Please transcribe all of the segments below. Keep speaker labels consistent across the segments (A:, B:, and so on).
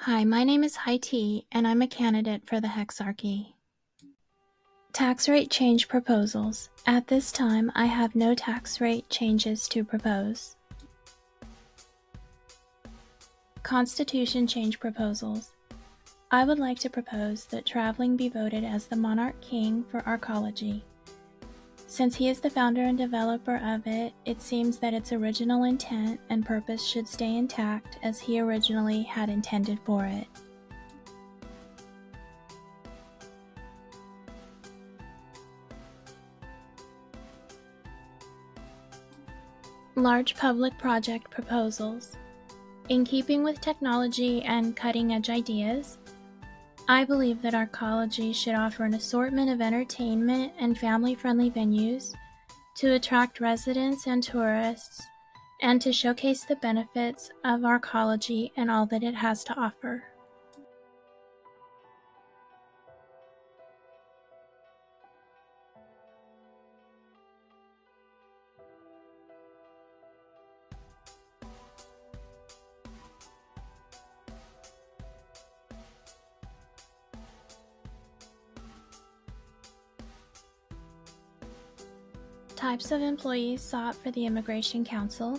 A: Hi, my name is High Tea, and I'm a candidate for the Hexarchy. Tax rate change proposals. At this time, I have no tax rate changes to propose. Constitution change proposals. I would like to propose that traveling be voted as the monarch king for arcology. Since he is the founder and developer of it, it seems that its original intent and purpose should stay intact as he originally had intended for it. Large public project proposals. In keeping with technology and cutting edge ideas, I believe that Arcology should offer an assortment of entertainment and family friendly venues to attract residents and tourists and to showcase the benefits of Arcology and all that it has to offer. Types of employees sought for the Immigration Council.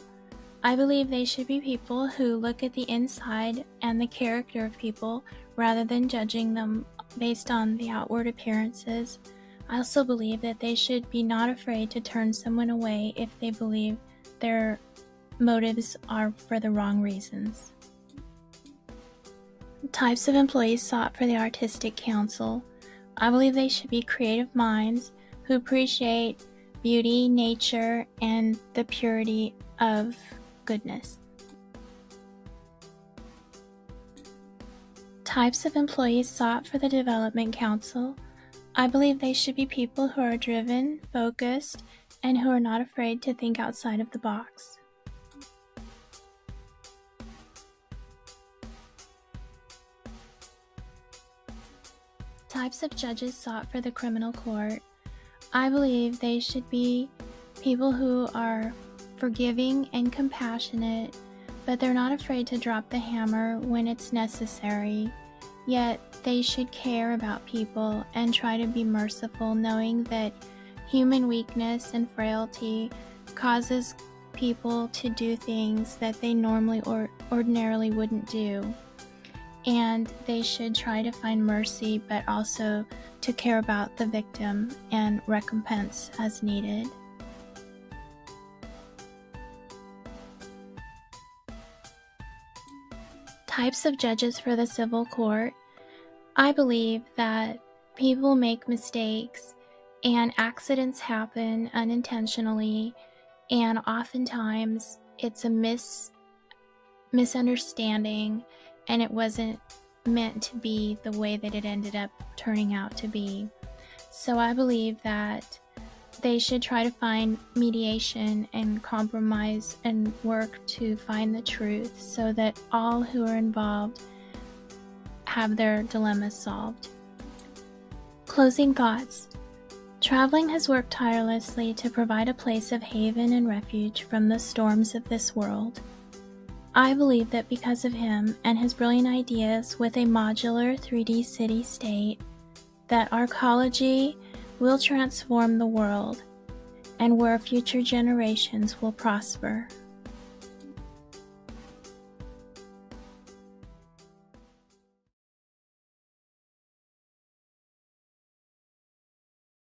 A: I believe they should be people who look at the inside and the character of people rather than judging them based on the outward appearances. I also believe that they should be not afraid to turn someone away if they believe their motives are for the wrong reasons. Types of employees sought for the Artistic Council. I believe they should be creative minds who appreciate beauty, nature, and the purity of goodness. Types of employees sought for the Development Council. I believe they should be people who are driven, focused, and who are not afraid to think outside of the box. Types of judges sought for the Criminal Court. I believe they should be people who are forgiving and compassionate, but they're not afraid to drop the hammer when it's necessary. Yet they should care about people and try to be merciful, knowing that human weakness and frailty causes people to do things that they normally or ordinarily wouldn't do and they should try to find mercy but also to care about the victim and recompense as needed. Types of judges for the civil court. I believe that people make mistakes and accidents happen unintentionally, and oftentimes it's a mis- misunderstanding and it wasn't meant to be the way that it ended up turning out to be. So I believe that they should try to find mediation and compromise and work to find the truth so that all who are involved have their dilemmas solved. Closing thoughts Traveling has worked tirelessly to provide a place of haven and refuge from the storms of this world. I believe that because of him and his brilliant ideas with a modular 3D city state, that arcology will transform the world and where future generations will prosper.